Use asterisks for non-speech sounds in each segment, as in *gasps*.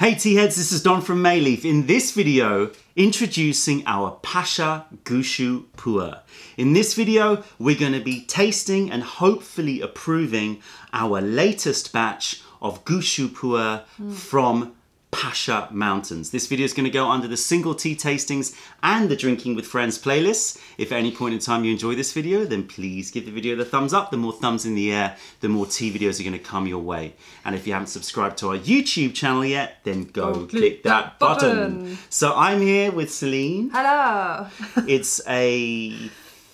Hey tea heads, this is Don from Mei Leaf. In this video, introducing our Pasha Gushu Puer. In this video, we're going to be tasting and hopefully approving our latest batch of Gushu Puer hmm. from Pasha Mountains. This video is going to go under the single tea tastings and the drinking with friends playlists. If at any point in time you enjoy this video, then please give the video the thumbs up. The more thumbs in the air, the more tea videos are going to come your way. And if you haven't subscribed to our YouTube channel yet, then go, Go click, that, button. button. So I'm here with Celine. Hello. *laughs* *laughs* It's a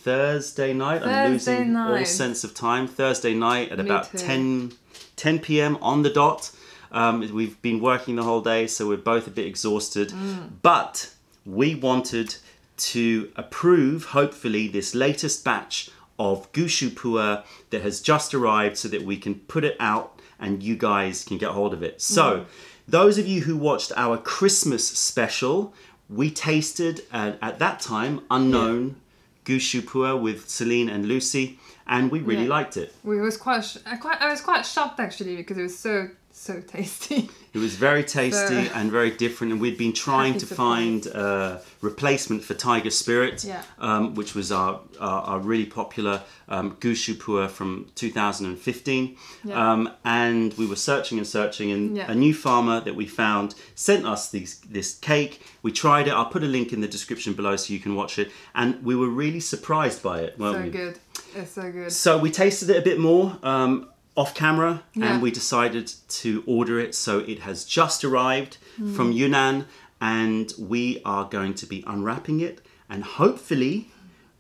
Thursday night. I'm Thursday losing all sense of time. Thursday night at Me about too. 10, 10 p.m. on the dot. Um, we've been working the whole day, so we're both a bit exhausted. Mm. But we wanted to approve, hopefully, this latest batch of Gushu Puer that has just arrived so that we can put it out and you guys can get hold of it. So, Mm. those of you who watched our Christmas special, we tasted uh, at that time unknown Gushu Puer with Celine and Lucy, and we really Yeah. liked it. We was quite, sh- I quite, I was quite shocked actually because it was so, so tasty. It was very *laughs* tasty So- and very different, and we'd been trying to find a replacement for Tiger Spirit, Yeah. um, which was our, our, our really popular um, Gushu Puer from 2015. Yeah. Um, and we were searching and searching, and Yeah. a new farmer that we found sent us these, this cake. We tried it. I'll put a link in the description below so you can watch it. And we were really surprised by it, weren't so we? good. It's so good. So we tasted it a bit more um, off camera Yeah. and we decided to order it. So it has just arrived from Yunnan and we are going to be unwrapping it and hopefully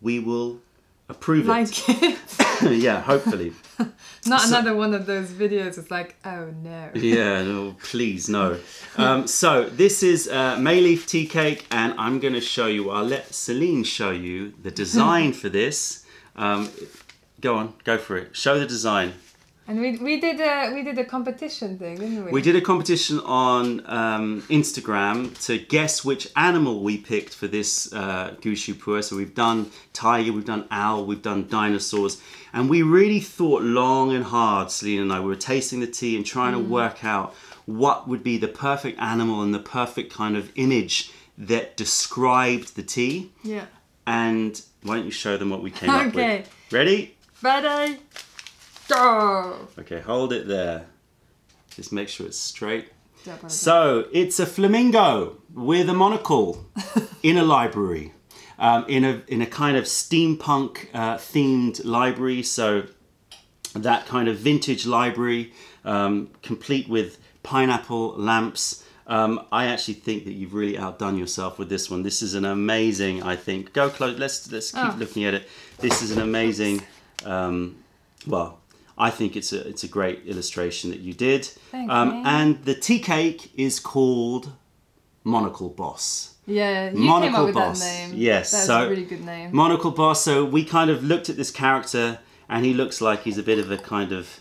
we will approve Like it. it. *laughs* yeah, hopefully. *laughs* Not So- another one of those videos. It's like, oh no. Yeah, no, please, no. Um, so this is uh, Mei Leaf tea cake and I'm going to show you, I'll let Celine show you the *laughs* design for this. Um, go on, go for it. Show the design. And we, we did a we did a competition thing, didn't we? We did a competition on um, Instagram to guess which animal we picked for this uh, Gushu. So we've done tiger, we've done owl, we've done dinosaurs, and we really thought long and hard. Celine and I we were tasting the tea and trying to work out what would be the perfect animal and the perfect kind of image that described the tea. Yeah. And why don't you show them what we came up *laughs* Okay. with? Ready? Ready? Go. Okay, hold it there. Just make sure it's straight. So it's a flamingo with a monocle *laughs* in a library, um, in a in a kind of steampunk uh, themed library. So that kind of vintage library, um, complete with pineapple lamps. Um, I actually think that you've really outdone yourself with this one. This is an amazing. I think go close. Let's let's keep Oh. looking at it. This is an amazing. Um, well, I think it's a it's a great illustration that you did. Thank um, you. And the tea cake is called Monocle Boss. Yeah, you Monocle came up with Boss. that name. Yes, That's so- a really good name. Monocle Boss. So we kind of looked at this character, and he looks like he's a bit of a kind of,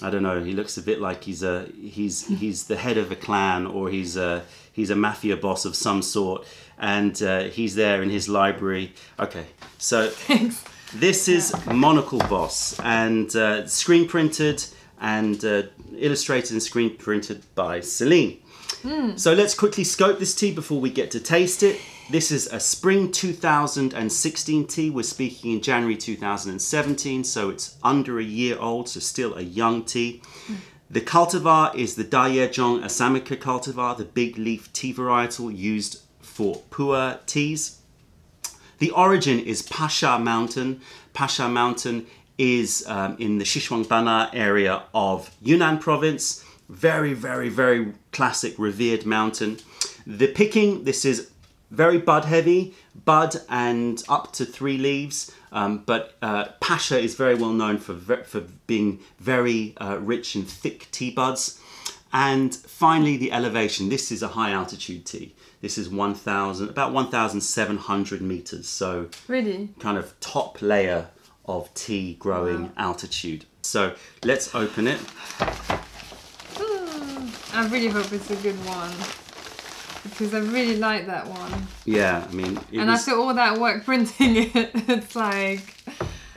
I don't know. He looks a bit like he's a he's *laughs* he's the head of a clan, or he's a he's a mafia boss of some sort, and uh, he's there in his library. Okay, so *laughs* Thanks. This is Monocle Boss, and uh, screen printed and uh, illustrated and screen printed by Celine. So let's quickly scope this tea before we get to taste it. This is a spring 2016 tea. We're speaking in January 2017, so it's under a year old, so still a young tea. The cultivar is the Dayezhong Assamica cultivar, the big leaf tea varietal used for puer teas. The origin is Pasha Mountain. Pasha Mountain is um, in the Xishuangbanna area of Yunnan province. Very, very, very classic, revered mountain. The picking, this is very bud heavy, bud and up to three leaves. Um, but uh, Pasha is very well known for, for being very uh, rich in thick tea buds. And finally, the elevation. This is a high altitude tea. This is 1,000, about 1,700 meters. So Really? kind of top layer of tea growing altitude. So let's open it. I really hope it's a good one. Because I really like that one. Yeah, I mean, and was, after all that work *laughs* printing it, it's like,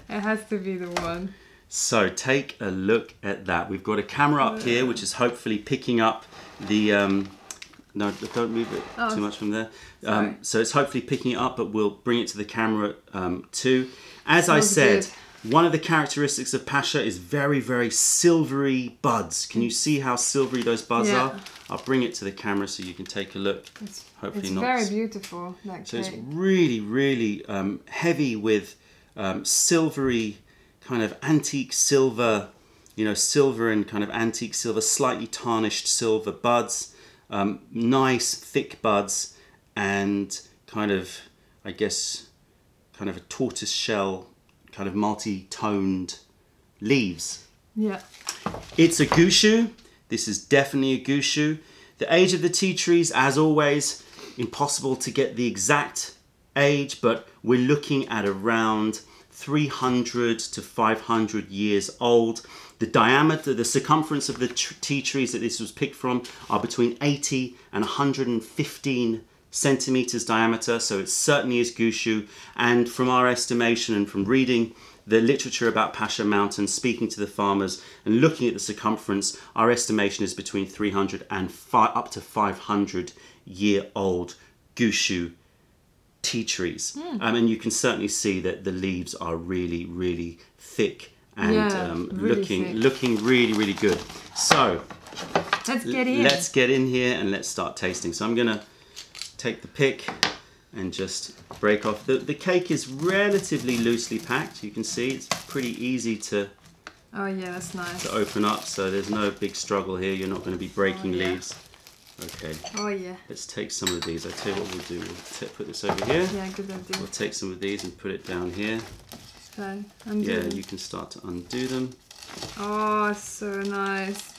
it has to be the one. So take a look at that. We've got a camera up here, which is hopefully picking up the um, No, don't move it Oh, too much from there. Um, so it's hopefully picking it up, but we'll bring it to the camera um, too. As I said, good. one of the characteristics of Pasha is very, very silvery buds. Can you see how silvery those buds Yeah. are? I'll bring it to the camera so you can take a look. It's, Hopefully it's not. very beautiful. That So it's really, really um, heavy with um, silvery, kind of antique silver, you know, silver and kind of antique silver, slightly tarnished silver buds, um, nice thick buds, and kind of, I guess, kind of a tortoise shell, kind of multi toned leaves. Yeah. It's a gushu. This is definitely a gushu. The age of the tea trees, as always, impossible to get the exact age, but we're looking at around 300 to 500 years old. The diameter, the circumference of the tea trees that this was picked from are between 80 and 115 centimeters diameter, so it certainly is Gushu. And from our estimation and from reading the literature about Pasha Mountain, speaking to the farmers and looking at the circumference, our estimation is between 300 and up to 500 year old Gushu tea trees. Um, and you can certainly see that the leaves are really, really thick and Yeah, um, really looking thick. looking really, really good. So Let's get in. Let's get in here and let's start tasting. So I'm gonna take the pick and just break off. The, the cake is relatively loosely packed. You can see it's pretty easy to, Oh yeah, that's nice. to open up. So there's no big struggle here. You're not gonna be breaking Oh, yeah. leaves. Okay, Oh yeah. let's take some of these. I tell you what we'll do. We'll put this over here. Yeah, good idea. We'll take some of these and put it down here. Fine. undo Yeah, it. you can start to undo them. Oh, so nice.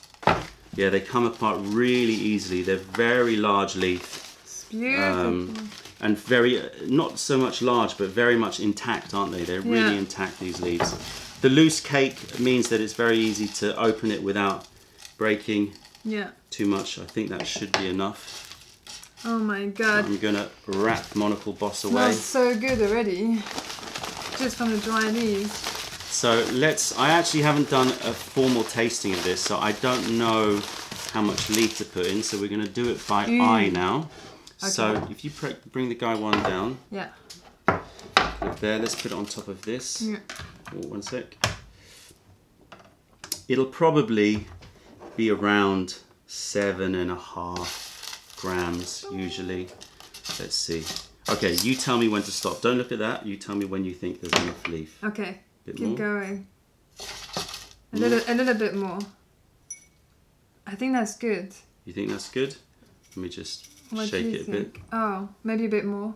Yeah, they come apart really easily. They're very large leaf. It's beautiful. Um, and very not so much large but very much intact aren't they they're really Yeah. intact these leaves the loose cake means that it's very easy to open it without breaking yeah. too much i think that should be enough Oh my god. i'm gonna wrap monocle boss away Smells so good already. Just from the dry leaves. so let's i actually haven't done a formal tasting of this so i don't know how much leaf to put in so we're gonna do it by Mm. eye now so if you bring the gaiwan down Yeah. there let's put it on top of this Yeah. Oh, one sec. It'll probably be around seven and a half grams usually. Let's see. Okay, you tell me when to stop. Don't look at that. You tell me when you think there's enough leaf. Okay. Bit Keep more. going. A little, a little bit more. I think that's good. You think that's good? Let me just What shake it a think? bit. Oh, maybe a bit more.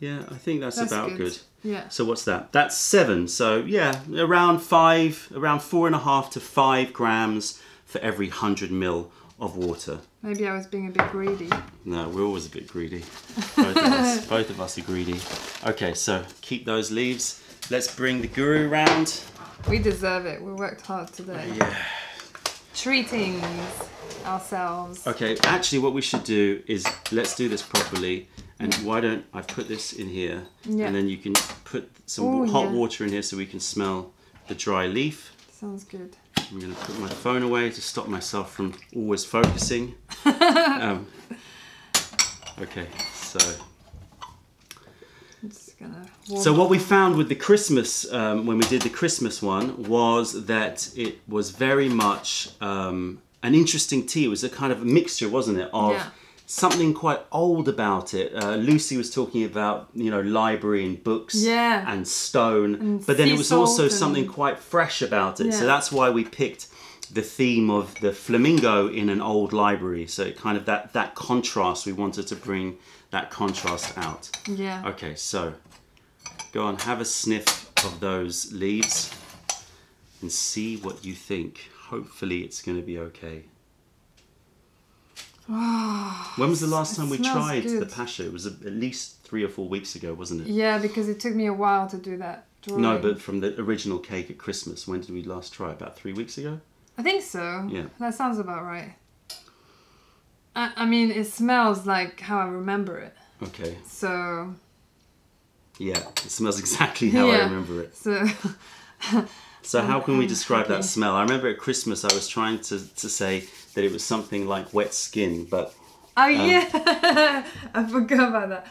Yeah, I think that's, That's about good. good. Yeah. So what's that? That's seven. So yeah, around five, around four and a half to five grams for every hundred mil of water. Maybe I was being a bit greedy. No, we're always a bit greedy. Both of us, *laughs* both of us are greedy. Okay, so keep those leaves. Let's bring the guru round. We deserve it. We worked hard today. Yeah. Treating ourselves. Okay, actually, what we should do is let's do this properly. And why don't I put this in here, Yeah. and then you can put some Oh, hot yeah. water in here so we can smell the dry leaf. Sounds good. I'm gonna put my phone away to stop myself from always focusing. *laughs* um, okay, so. I'm just gonna. Warm So what we found with the Christmas, um, when we did the Christmas one, was that it was very much um, an interesting tea. It was a kind of a mixture, wasn't it, of Yeah. Something quite old about it. Uh, Lucy was talking about, you know, library and books Yeah. and stone, And but then it was also and- something quite fresh about it. So that's why we picked the theme of the flamingo in an old library. So kind of that that contrast, we wanted to bring that contrast out. Yeah. Okay, so go on, have a sniff of those leaves and see what you think. Hopefully, it's going to be okay. Ah, when was the last it time we tried the pasha? It was at least three or four weeks ago, wasn't it? Yeah, because it took me a while to do that. Drawing. No, but from the original cake at Christmas, when did we last try? About three weeks ago? I think so. Yeah. That sounds about right. I, I mean, it smells like how I remember it. Okay, So, yeah, it smells *laughs* exactly how I remember it. so *laughs* So how can we describe that smell? I remember at Christmas I was trying to, to say that it was something like wet skin, but Oh yeah, *laughs* I forgot about that.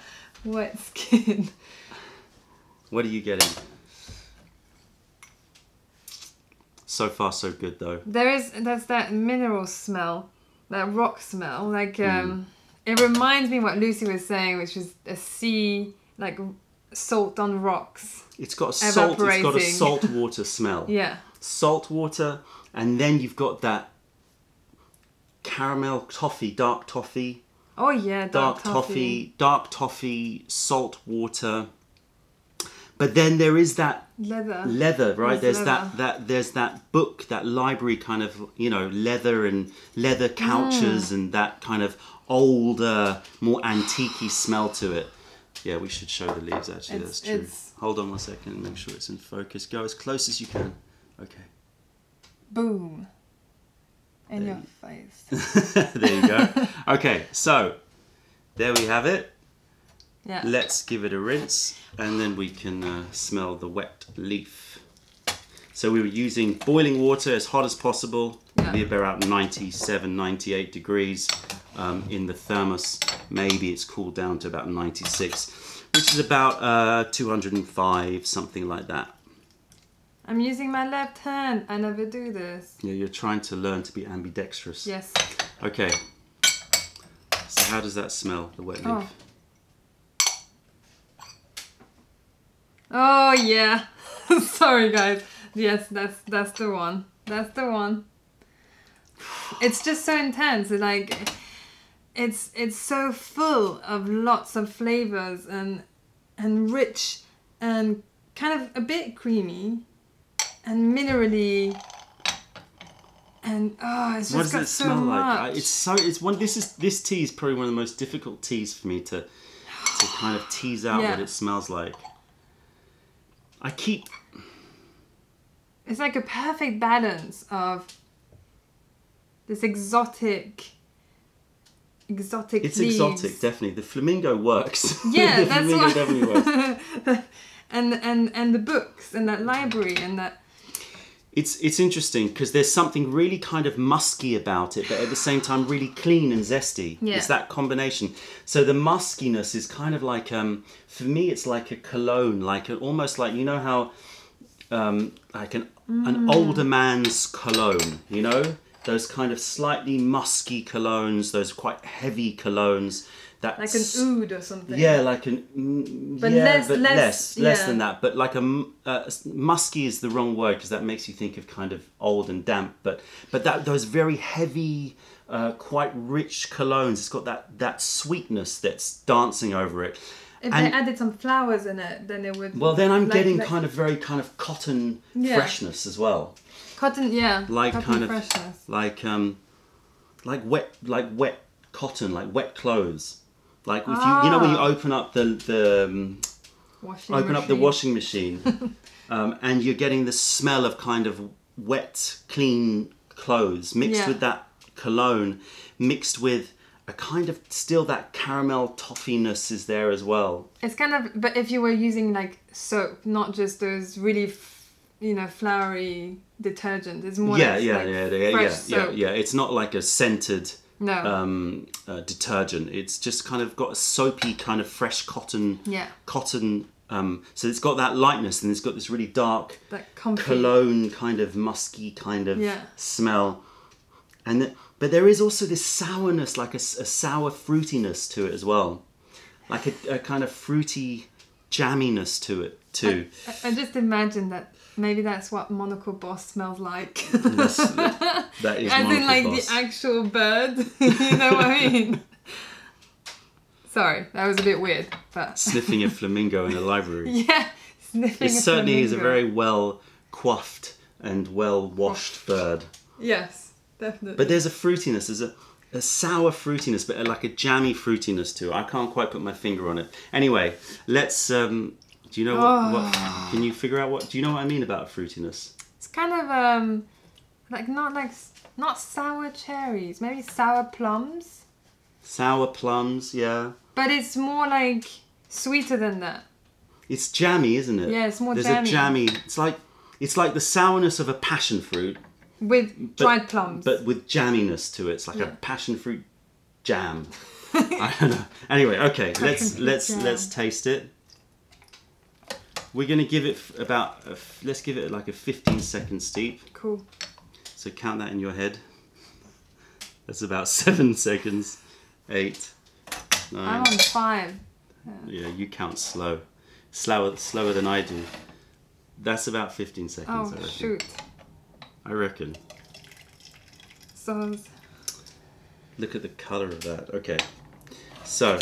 Wet skin. What are you getting? So far, so good though. There is there's that mineral smell, that rock smell. Like Hmm. um, it reminds me what Lucy was saying, which was a sea like salt on rocks. It's got a salt. It's got a salt water smell. *laughs* Yeah. Salt water, and then you've got that caramel toffee, dark toffee, Oh yeah, dark, toffee, dark toffee, salt water. But then there is that leather. leather, right? There's There's leather. that that there's that book, that library kind of you know leather and leather couches Mm. and that kind of older, more antique smell to it. Yeah, we should show the leaves. Actually, It's- that's true. Hold on one second. Make sure it's in focus. Go as close as you can. Okay. Boom. In your face. *laughs* there you go. *laughs* Okay, so there we have it. Yeah. Let's give it a rinse and then we can uh, smell the wet leaf. So we were using boiling water as hot as possible, Yeah. maybe about 97, 98 degrees um, in the thermos. Maybe it's cooled down to about 96, which is about uh, 205, something like that. I'm using my left hand. I never do this. Yeah, you're trying to learn to be ambidextrous. Yes. Okay. So how does that smell, the wet leaf? Oh. Oh yeah. *laughs* Sorry guys. Yes, that's that's the one. That's the one. It's just so intense. It's like it's it's so full of lots of flavors and and rich and kind of a bit creamy and minerally and oh it's just What does got it so smell much. like? I- It's so it's one. This is this tea is probably one of the most difficult teas for me to to kind of tease out what it smells like. I keep It's like a perfect balance of this exotic, exotic. it's leaves. exotic, definitely. The flamingo works. Yeah, *laughs* the that's flamingo definitely works. *laughs* and and and the books and that library and that. It's it's interesting because there's something really kind of musky about it, but at the same time really clean and zesty. Yeah. It's that combination. So the muskiness is kind of like um for me it's like a cologne, like a, almost like you know how um like an an Mm. older man's cologne, you know? Those kind of slightly musky colognes, those quite heavy colognes that Like an oud or something. yeah, like an mm, But yeah, less- but less- less, less than that. But like a uh, musky is the wrong word because that makes you think of kind of old and damp. But but that those very heavy, uh, quite rich colognes, it's got that that sweetness that's dancing over it. If And- they added some flowers in it, then it would. Well, then I'm like- getting like kind of very kind of cotton Yeah. freshness as well, cotton. Yeah. like cotton kind of freshness. like um, like wet like wet cotton, like wet clothes. Like if you you know when you Ah. open up the the um, Washing open up the washing machine *laughs* um, and you're getting the smell of kind of wet clean clothes mixed Yeah. with that cologne mixed with a kind of still that caramel toffiness is there as well It's kind of, but if you were using like soap, not just those really, you know, flowery detergent, it's more yeah like, yeah, yeah yeah yeah fresh yeah soap. yeah it's not like a scented No. um, uh, detergent it's just kind of got a soapy kind of fresh cotton Yeah. cotton um, so it's got that lightness and it's got this really dark That comfy. cologne kind of musky kind of Yeah. smell and th- but there is also this sourness like a, a sour fruitiness to it as well like a, a kind of fruity jamminess to it too I, I just imagine that maybe that's what Monocle Boss smells like. That's, *laughs* that is As in, like Boss. the actual bird. *laughs* you know what I mean? Sorry, that was a bit weird, but *laughs* sniffing a flamingo in a library yeah, sniffing. it a certainly is a very well coiffed and well washed bird yes, definitely. But there's a fruitiness, there's a, a sour fruitiness, but like a jammy fruitiness too. I can't quite put my finger on it. Anyway, let's. Um, do you know what, what? Can you figure out what? Do you know what I mean about fruitiness? It's kind of um, like not like not sour cherries, maybe sour plums, Sour plums, yeah. but it's more like sweeter than that. It's jammy, isn't it? Yeah, it's more There's jammy. a jammy. It's like it's like the sourness of a passion fruit, With but, dried plums. but with jamminess to it. It's like a passion fruit jam. *laughs* I don't know. Anyway, okay, let's let's jam. let's taste it. We're gonna give it about a let's give it like a 15 second steep. Cool. So count that in your head. That's about *laughs* seven seconds. Eight, nine. I'm on five. Yeah, you count slow, slower slower than I do. That's about 15 seconds. Oh I reckon. shoot. I reckon. So Look at the color of that. Okay, so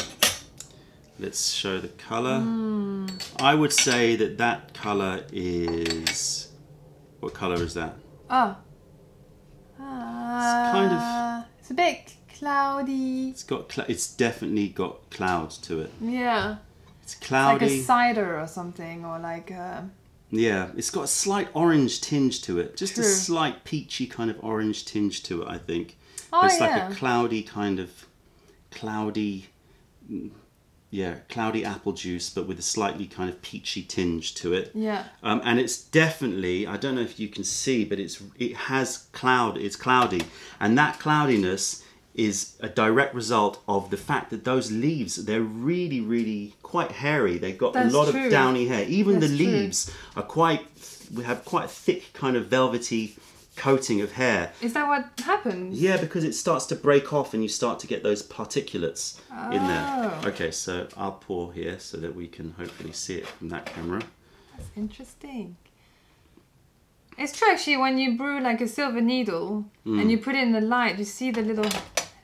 let's show the color. Hmm. I would say that that color is. What color is that? oh. It's kind of- Uh, It's a bit cloudy. It's got. It's definitely got clouds to it. Yeah. It's cloudy. Like a cider or something, or like uh, yeah, it's got a slight orange tinge to it. Just a slight peachy kind of orange tinge to it. I think. oh But it's yeah. like a cloudy kind of cloudy yeah cloudy apple juice but with a slightly kind of peachy tinge to it yeah. um, and it's definitely i don't know if you can see but it's it has cloud it's cloudy and that cloudiness is a direct result of the fact that those leaves they're really really quite hairy they've got That's a lot true. of downy hair even That's the true. leaves are quite we have quite a thick kind of velvety coating of hair Is that what happens? yeah, because it starts to break off and you start to get those particulates in there. Oh. Okay, so I'll pour here so that we can hopefully see it from that camera. That's interesting. It's true actually when you brew like a silver needle Mm. and you put it in the light, you see the little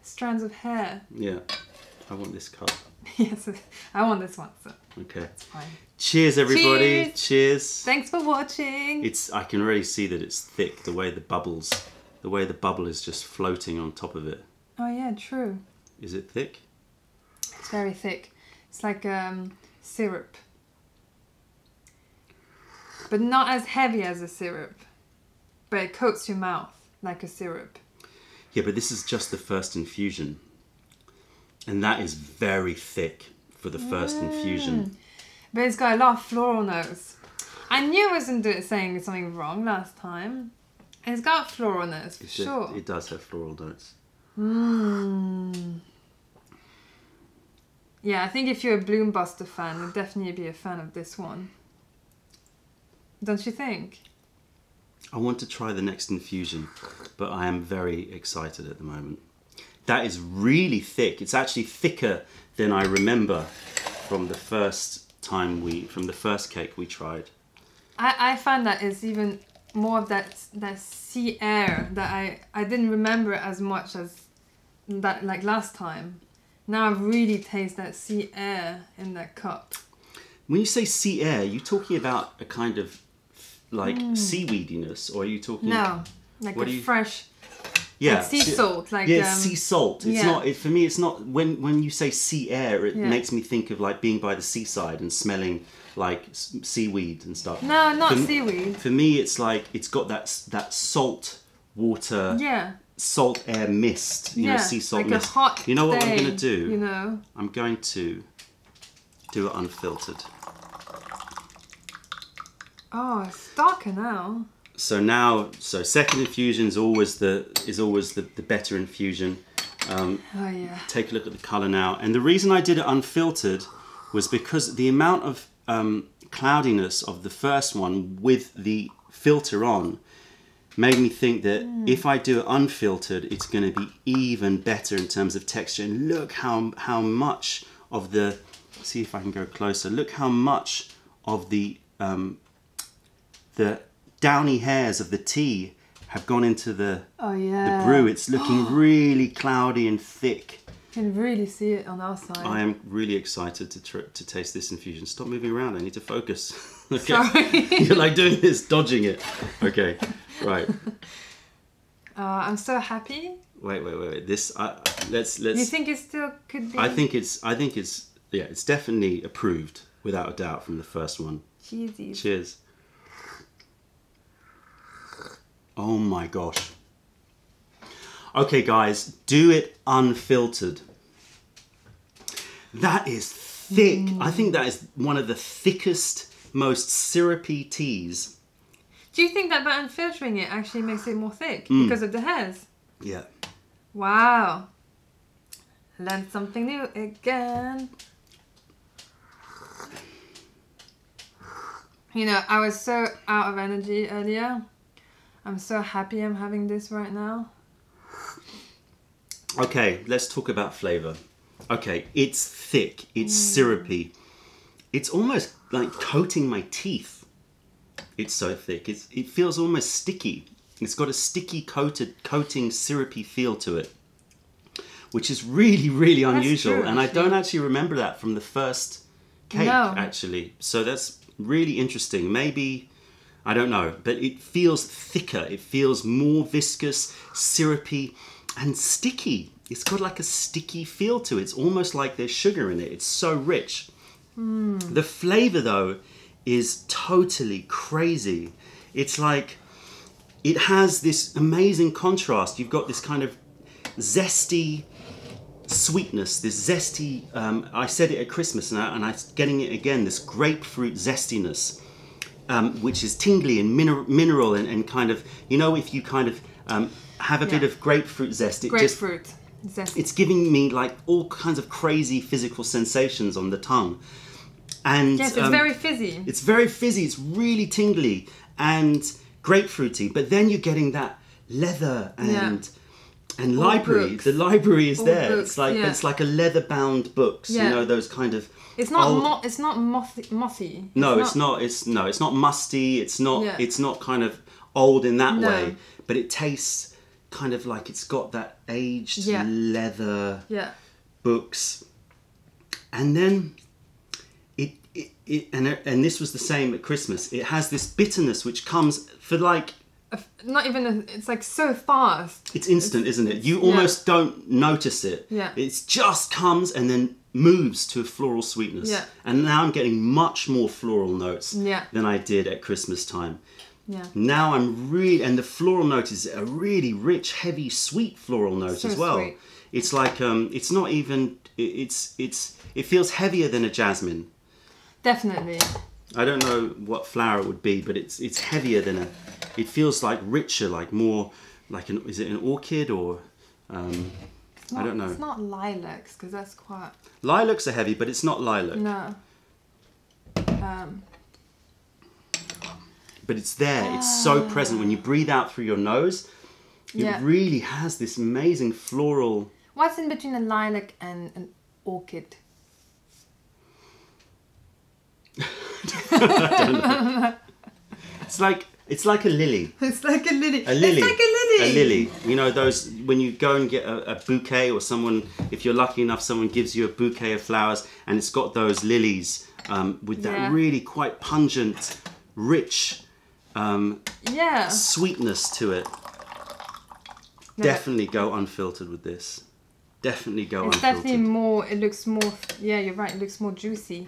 strands of hair. Yeah, I want this color. *laughs* yes, I want this one, so Okay. fine. Cheers, everybody. Cheers. Cheers. Thanks for watching. It's. I can already see that it's thick. The way the bubbles, the way the bubble is just floating on top of it. oh yeah, true. Is it thick? It's very thick. It's like um, syrup. But not as heavy as a syrup. But it coats your mouth like a syrup. Yeah, but this is just the first infusion, and that is very thick for the first infusion. But it's got a lot of floral notes. I knew I wasn't doing, saying something wrong last time. It's got floral notes for It, sure. it does have floral notes. Mm. Yeah, I think if you're a Bloombuster fan, you'll definitely be a fan of this one. Don't you think? I want to try the next infusion, but I am very excited at the moment. That is really thick. It's actually thicker than I remember from the first time we, from the first cake we tried. I, I find that it's even more of that that sea air that I, I didn't remember as much as that like last time. Now I really taste that sea air in that cup. When you say sea air, are you talking about a kind of like mm. seaweediness, or are you talking? No, like What a you- fresh yeah, like sea salt, like yeah, um, sea salt. It's yeah. not. It, for me, it's not. When when you say sea air, it Yeah. makes me think of like being by the seaside and smelling like seaweed and stuff. No, not For seaweed. For me, it's like it's got that that salt water, Yeah, salt air mist. You yeah, know, sea salt like a mist. hot you know what I'm gonna do? You know, I'm going to do it unfiltered. oh, it's darker now. So now, so second infusion is always the is always the, the better infusion. Um, Oh yeah. take a look at the color now. And the reason I did it unfiltered was because the amount of um, cloudiness of the first one with the filter on made me think that if I do it unfiltered, it's going to be even better in terms of texture. And look how how much of the see if I can go closer. Look how much of the um, the downy hairs of the tea have gone into the Oh yeah. the brew. It's looking *gasps* really cloudy and thick. You can really see it on our side. I am really excited to tr- to taste this infusion. Stop moving around. I need to focus. *laughs* okay. Sorry. *laughs* You're like doing this, dodging it. Okay, right. *laughs* Uh, I'm so happy. Wait, wait, wait, wait. This. Uh, let's let's. You think it still could be? I think it's. I think it's. Yeah, it's definitely approved without a doubt from the first one. cheesy. Cheers. Oh my gosh. Okay, guys, do it unfiltered. That is thick. I think that is one of the thickest, most syrupy teas. Do you think that by unfiltering it actually makes it more thick Mm. because of the hairs? Yeah. Wow. Learn something new again. You know, I was so out of energy earlier. I'm so happy I'm having this right now. Okay, let's talk about flavor. Okay, it's thick, it's mm. syrupy. It's almost like coating my teeth. It's so thick. It's, it feels almost sticky. It's got a sticky coated coating syrupy feel to it. Which is really, really unusual. true, and I don't actually. actually remember that from the first cake No. actually. So that's really interesting. Maybe I don't know, but it feels thicker. It feels more viscous, syrupy, and sticky. It's got like a sticky feel to it. It's almost like there's sugar in it. It's so rich. The flavor, though, is totally crazy. It's like it has this amazing contrast. You've got this kind of zesty sweetness, this zesty. Um, I said it at Christmas, and, I, and I'm getting it again. This grapefruit zestiness, um, which is tingly and miner- mineral and, and kind of. You know, if you kind of um, have a bit of grapefruit zest, it just, zest. It's giving me like all kinds of crazy physical sensations on the tongue. And yes, it's um, very fizzy. it's very fizzy, it's really tingly and grapefruity, but then you're getting that leather and and library. books. The library is All there. books, it's like yeah. it's like a leather bound books, you know, those kind of It's not old- mo- it's not mossy. mossy. no, it's not. It's no, it's not musty. It's not. Yeah. It's not kind of old in that No. way. But it tastes kind of like it's got that aged Yeah. leather Yeah. books, and then it, it, it and and this was the same at Christmas. It has this bitterness which comes for like Not even. A, it's like so fast. it's instant, isn't it? You yeah. almost don't notice it. Yeah. It just comes and then moves to a floral sweetness. Yeah. And now I'm getting much more floral notes Yeah. than I did at Christmas time. Yeah. Now I'm really, and the floral note is a really rich, heavy, sweet floral note So as well. sweet. It's like um, it's not even. it- It's it's it feels heavier than a jasmine. Definitely. I don't know what flower it would be, but it's it's heavier than a. It feels like richer, like more, like an. Is it an orchid or? Um, It's I don't know. It's not lilacs because that's quite Lilacs are heavy, but it's not lilac. no. Um, But it's there. It's so present when you breathe out through your nose. It Yeah. really has this amazing floral. what's in between a lilac and an orchid? *laughs* *laughs* It's like it's like a lily. *laughs* It's like a lily. A lily. It's like a lily. A lily. You know those when you go and get a, a bouquet, or someone, if you're lucky enough, someone gives you a bouquet of flowers, and it's got those lilies um, with that Yeah. really quite pungent, rich um, Yeah. sweetness to it. No, Definitely go unfiltered with this. Definitely go unfiltered. It's unfiltered. definitely more. It looks more. Yeah, you're right. It looks more juicy.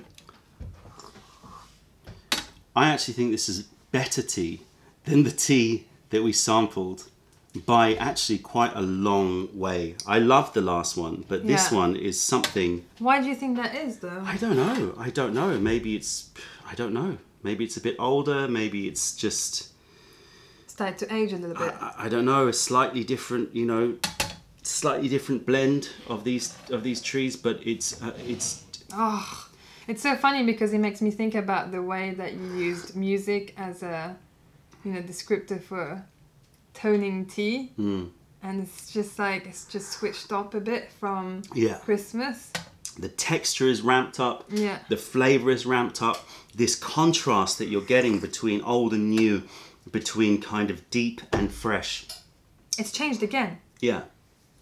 I actually think this is better tea than the tea that we sampled by actually quite a long way. I love the last one, but this Yeah. one is something Why do you think that is, though? I don't know. I don't know. Maybe it's I don't know. Maybe it's a bit older, maybe it's just Started to age a little bit. I, I don't know, a slightly different, you know, slightly different blend of these of these trees, but it's uh, it's Oh, it's so funny because it makes me think about the way that you used music as a, you know, descriptor for toning tea, mm, and it's just like it's just switched up a bit from yeah. Christmas. The texture is ramped up. Yeah. the flavor is ramped up this contrast that you're getting between old and new between kind of deep and fresh It's changed again. yeah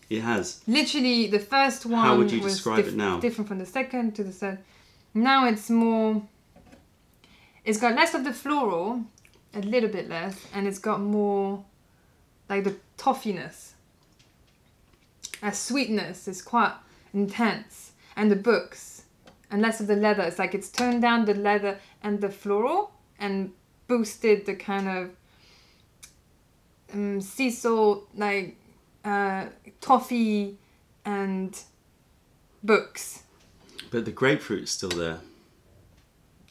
it has Literally, the first one how would you was describe it now? different from the second to the third. Now it's more. It's got less of the floral, a little bit less, and it's got more, like the toffiness. A sweetness is quite intense, and the books, and less of the leather. It's like it's toned down the leather and the floral, and boosted the kind of um, sea salt, like uh, toffee and books. but the grapefruit is still there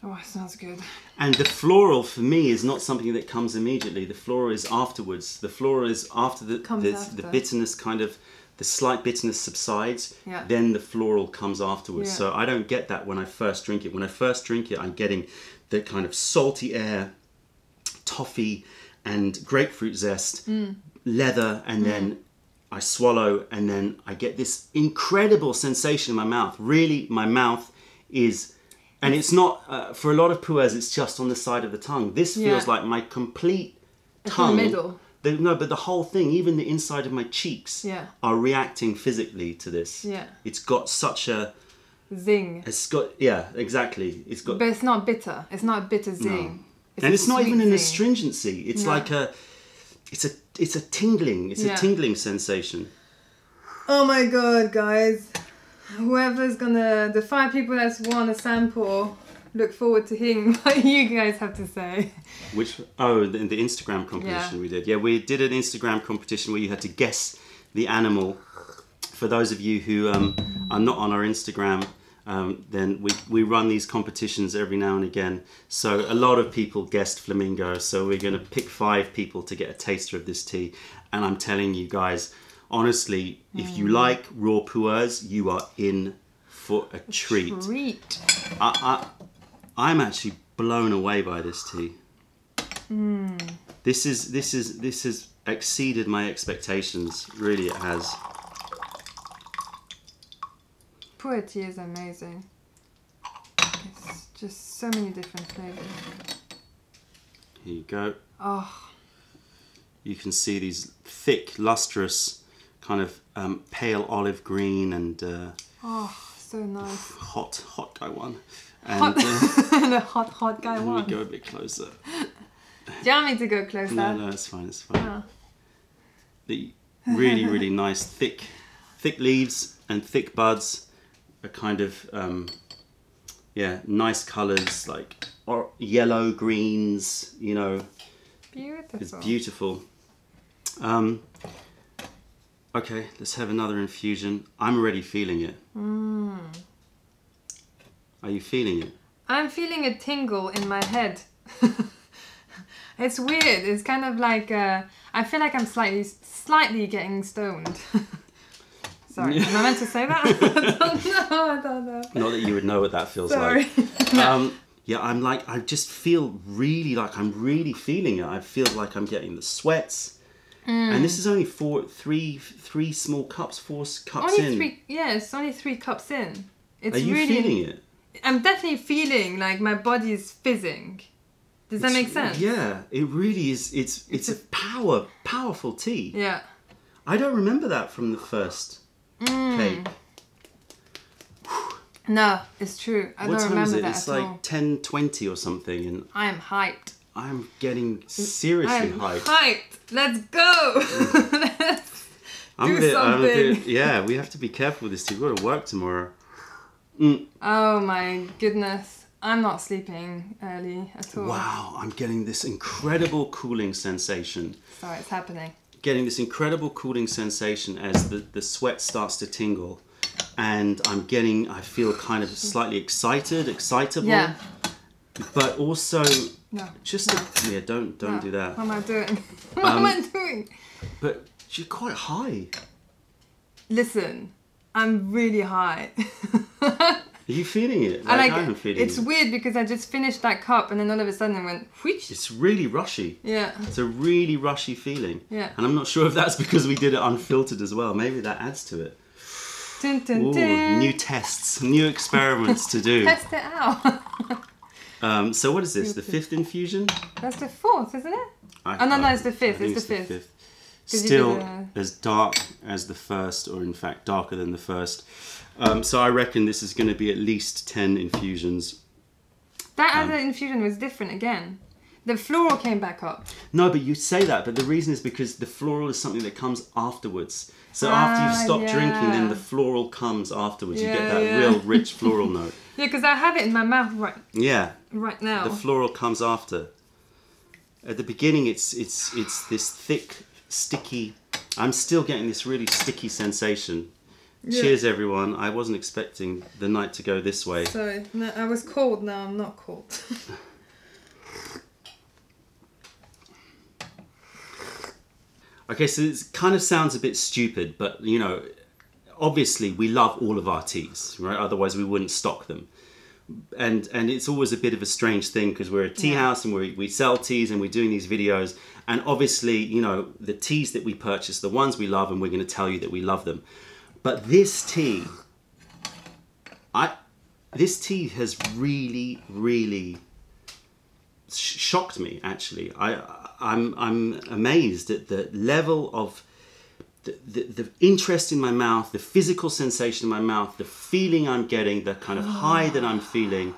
Oh, it smells good. and the floral for me is not something that comes immediately the floral is afterwards the floral is after the the, after. the bitterness kind of the slight bitterness subsides, Yeah. then the floral comes afterwards. Yeah. So I don't get that when I first drink it. When I first drink it, I'm getting the kind of salty air, toffee, and grapefruit zest, Mm. leather, and then I swallow, and then I get this incredible sensation in my mouth. Really, my mouth is, and it's not uh, for a lot of puers. It's just on the side of the tongue. This feels Yeah. like my complete in the tongue. middle. The, no, but the whole thing, even the inside of my cheeks, Yeah. are reacting physically to this. Yeah. It's got such a. Zing. It's got yeah, exactly. It's got But it's not bitter. It's not a bitter zing. and it's not even sweet an zing. astringency. It's No. like a, it's a it's a tingling. It's Yeah. a tingling sensation. Oh my god, guys. Whoever's gonna, the five people that's won a sample, look forward to hearing *laughs* what you guys have to say. Which oh, the, the Instagram competition Yeah. we did. Yeah, we did an Instagram competition where you had to guess the animal. For those of you who um, are not on our Instagram, um, then we, we run these competitions every now and again. So a lot of people guessed flamingo. So we're going to pick five people to get a taster of this tea. And I'm telling you guys, honestly, if you mm. like raw puers, you are in for a treat. Treat. I, I, I'm actually blown away by this tea. Mm. This is this is this has exceeded my expectations. Really, it has. Puer tea is amazing. It's just so many different flavors. Here you go. Oh, You can see these thick, lustrous, kind of um, pale olive green and uh, oh, so nice. *sighs* hot, hot gaiwan. And Hot, uh, *laughs* the hot, hot gaiwan. let me go a bit closer. *laughs* Do you want me to go closer? No, no, it's fine. It's fine. Oh. the really *laughs* really nice thick thick leaves and thick buds A kind of um, yeah nice colors like or yellow greens you know Beautiful. it's beautiful um, okay let's have another infusion i'm already feeling it are you feeling it I'm feeling a tingle in my head. *laughs* it's weird. It's kind of like uh, I feel like I'm slightly slightly getting stoned. *laughs* Sorry, am I meant to say that? *laughs* I don't know. I don't know. not that you would know what that feels Sorry. like um, yeah, I'm like, I just feel really like I'm really feeling it. I feel like I'm getting the sweats. And this is only four, three, three small cups, four cups only in. three. Yeah, it's only three cups in. It's Are you really. feeling it? I'm definitely feeling like my body is fizzing. Does that make sense? Yeah, it really is. It's it's, It's a, a- power, powerful tea. Yeah. I don't remember that from the first Mm. cake. No, it's true. I what don't time is remember it? that It's like all. ten twenty or something, and I am hyped. I'm getting mm, seriously I'm hyped. hyped. Let's go. Mm. *laughs* Let's I'm do bit- I'm a bit- something. yeah, we have to be careful with this. We've got to work tomorrow. Mm. Oh my goodness. I'm not sleeping early at all. Wow, I'm getting this incredible cooling sensation. Sorry, it's happening. Getting this incredible cooling sensation as the, the sweat starts to tingle. And I'm getting, I feel kind of slightly excited, excitable. Yeah. But also, No. just, a- yeah, don't don't no. do that. What am I doing? *laughs* what Um, am I doing? But you're quite high. Listen, I'm really high. Are you feeling it? I Like, like I'm feeling it's it. weird because I just finished that cup and then all of a sudden it went whoosh. It's really rushy. Yeah. It's a really rushy feeling. Yeah. And I'm not sure if that's because we did it unfiltered as well. Maybe that adds to it. Dun, dun, Ooh, dun. new tests, new experiments to do. *laughs* Test it out. *laughs* Um, so what is this? The fifth infusion? That's the fourth, isn't it? I- Oh, no, no, it's the fifth, think it's the fifth. you Still a- as dark as the first, or in fact darker than the first. Um, so I reckon this is going to be at least ten infusions. That Um, other infusion was different again. The floral came back up. No, but you say that, but the reason is because the floral is something that comes afterwards. So after Ah, you've stopped drinking, then the floral comes afterwards. you get that yeah. real *laughs* rich floral note. Yeah, because I have it in my mouth right Yeah, right now. the floral comes after. At the beginning, it's it's it's this thick, sticky. I'm still getting this really sticky sensation. Yeah. Cheers, everyone! I wasn't expecting the night to go this way. Sorry, no, I was cold. Now I'm not cold. *laughs* Okay, so it kind of sounds a bit stupid, but you know, obviously we love all of our teas, right? Otherwise we wouldn't stock them. And and it's always a bit of a strange thing because we're a tea Yeah. house and we we sell teas and we're doing these videos. And obviously, you know, the teas that we purchase, the ones we love, and we're going to tell you that we love them. But this tea, I, this tea has really, really sh- shocked me. Actually, I, I'm, I'm amazed at the level of the, the, the interest in my mouth, the physical sensation in my mouth, the feeling I'm getting, the kind of high that I'm feeling.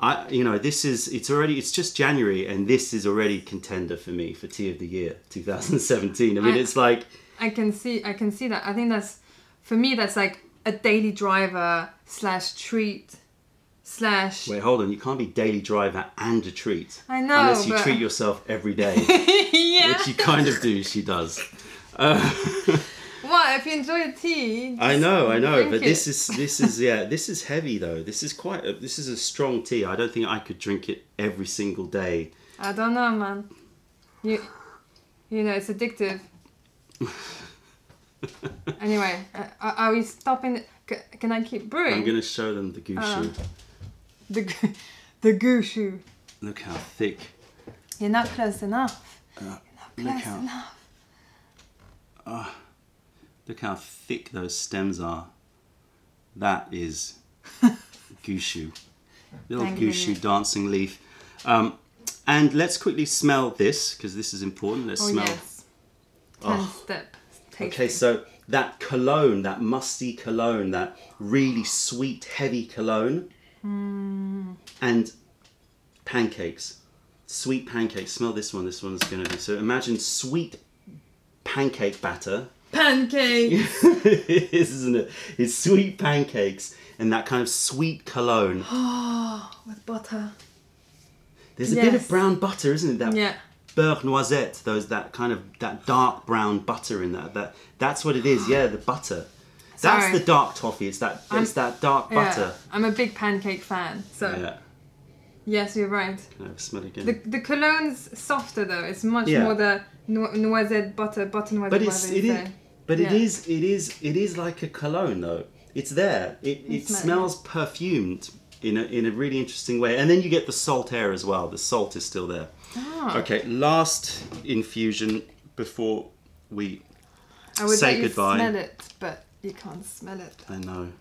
I, you know, this is it's already it's just January, and this is already contender for me for tea of the year 2017. I mean, I- it's like I can see I can see that. I think that's for me that's like a daily driver slash treat slash wait, hold on, you can't be daily driver and a treat. I know, unless you but- treat yourself every day, *laughs* yeah. which you kind of do. She does. *laughs* What if you enjoy a tea? I know, I know, but it. this is this is yeah, this is heavy though. This is quite a, this is a strong tea. I don't think I could drink it every single day. I don't know, man. You you know it's addictive. *laughs* anyway, uh, are, are we stopping? Can I keep brewing? I'm gonna show them the gushu. Uh. The the gushu. Look how thick. You're not close enough. Uh, Not look close how enough. look how thick those stems are. That is *laughs* gushu. Little Thank you. dancing leaf. Um, and let's quickly smell this because this is important. Let's Oh smell. yes. Ten Oh. step. Okay, so that cologne, that musty cologne, that really sweet, heavy cologne, Hmm. and pancakes, sweet pancakes. Smell this one. This one's going to be so. Imagine sweet pancake batter. pancake. it *laughs* is, isn't it? It's sweet pancakes and that kind of sweet cologne. *gasps* with butter. There's a bit of brown butter, isn't it? That Yeah. beurre noisette, those that kind of that dark brown butter in that. That that's what it is. Yeah, the butter. That's Sorry. the dark toffee. It's that I'm- it's that dark Yeah. butter. I'm a big pancake fan. So Yeah. yes, you're right. I smell again? The the cologne's softer though. It's much Yeah. more the no- noisette butter, butter noisette. but it's it is but it Yeah. is it is it is like a cologne though. It's there. It it smell it. smells perfumed in a in a really interesting way. And then you get the salt air as well. The salt is still there. Ah. Okay, last infusion before we I would say let you goodbye. smell it, but you can't smell it. I know.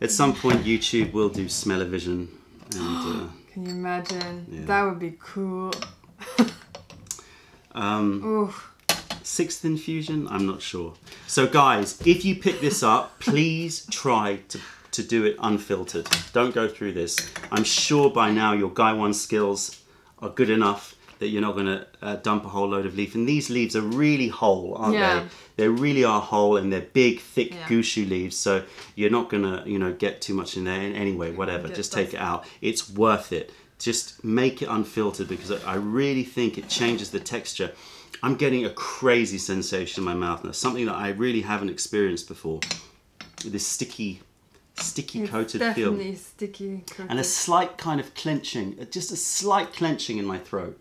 At some point, YouTube will do smell-o-vision, and *gasps* uh, Can you imagine? Yeah. That would be cool. *laughs* um, *laughs* sixth infusion. I'm not sure. So, guys, if you pick this up, please try to to do it unfiltered. Don't go through this. I'm sure by now your gaiwan skills are good enough that you're not going to uh, dump a whole load of leaf. And these leaves are really whole, aren't Yeah. they? They really are whole, and they're big, thick Yeah. gushu leaves. So you're not going to, you know, get too much in there. And anyway, whatever. Just take it out. It's worth it. Just make it unfiltered because I really think it changes the texture. I'm getting a crazy sensation in my mouth now, something that I really haven't experienced before. This sticky, sticky It's coated feel definitely sticky. Coated. and a slight kind of clenching, just a slight clenching in my throat.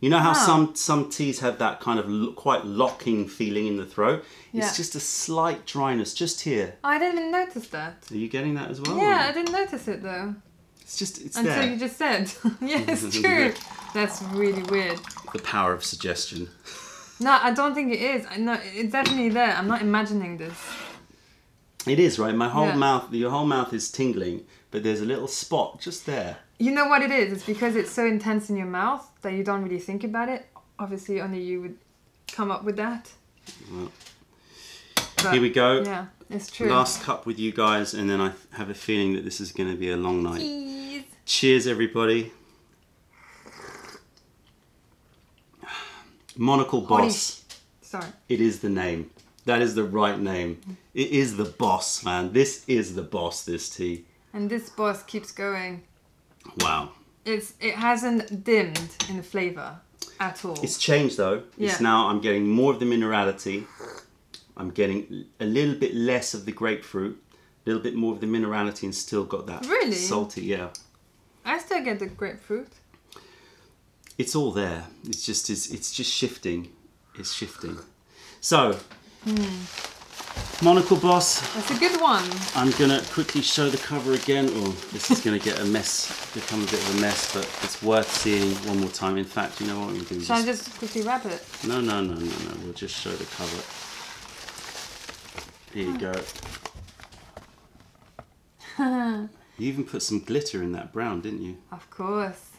You know how Wow. some some teas have that kind of lo- quite locking feeling in the throat. Yeah. It's just a slight dryness just here. I didn't even notice that. Are you getting that as well? Yeah, I didn't notice it though. It's just it's Until there. you just said. *laughs* yeah, it's *laughs* true. That's really weird. The power of suggestion. No, I don't think it is. No, it's definitely there. I'm not imagining this. It is right. My whole Yeah. mouth, your whole mouth is tingling, but there's a little spot just there. You know what it is? It's because it's so intense in your mouth that you don't really think about it. Obviously, only you would come up with that. Well, But, Here we go. Yeah, it's true. Last cup with you guys, and then I have a feeling that this is going to be a long night. Cheese. Cheers, everybody. Monocle Boss. Sorry. It is the name. That is the right name. It is the boss, man. This is the boss, this tea. And this boss keeps going. Wow. It's it hasn't dimmed in the flavor at all. It's changed though. It's now I'm getting more of the minerality. I'm getting a little bit less of the grapefruit, a little bit more of the minerality, and still got that Really? salty. Yeah, I still get the grapefruit. it's all there. It's just it's, it's just shifting. It's shifting. So, hmm. Monocle Boss, That's a good one. I'm gonna quickly show the cover again. Oh, this is gonna get a mess, become a bit of a mess, but it's worth seeing one more time. In fact, you know what do? Shall I just quickly wrap it? No, no, no, no, no. We'll just show the cover. Here you go. *laughs* You even put some glitter in that brown, didn't you? Of course.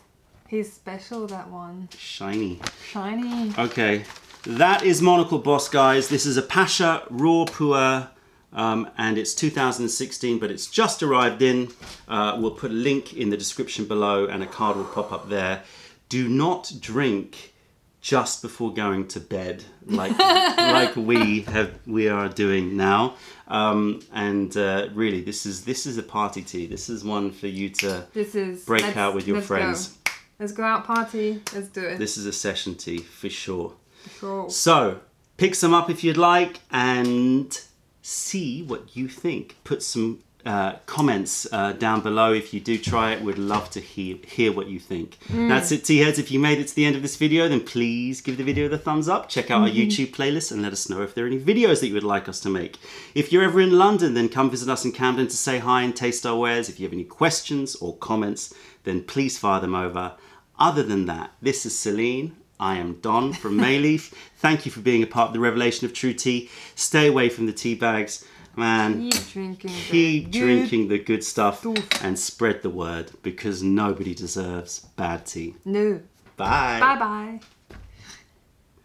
He's special, that one. Shiny. Shiny. Okay, that is Monocle Boss, guys. This is a Pasha Raw Puer, um, and it's 2016, but it's just arrived in. Uh, we'll put a link in the description below, and a card will pop up there. Do not drink just before going to bed, like *laughs* like we have we are doing now. Um, and uh, really, this is this is a party tea. This is one for you to This is. break out with your let's go. friends. Let's go out party. Let's do it. This is a session tea for sure. Sure. So, pick some up if you'd like and see what you think. Put some uh, comments uh, down below if you do try it. We'd love to hear, hear what you think. That's it, Tea Heads. If you made it to the end of this video, then please give the video the thumbs up. Check out our YouTube playlist and let us know if there are any videos that you would like us to make. If you're ever in London, then come visit us in Camden to say hi and taste our wares. If you have any questions or comments, then please fire them over. Other than that, this is Celine. I am Don from Mei Leaf. *laughs* Thank you for being a part of the revelation of true tea. Stay away from the tea bags. Man, Keep drinking. the keep good the good stuff stuff. and spread the word because nobody deserves bad tea. No. Bye. Bye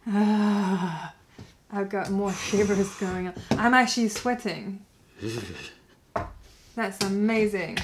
bye. *sighs* I've got more shivers going on. I'm actually sweating. *laughs* That's amazing.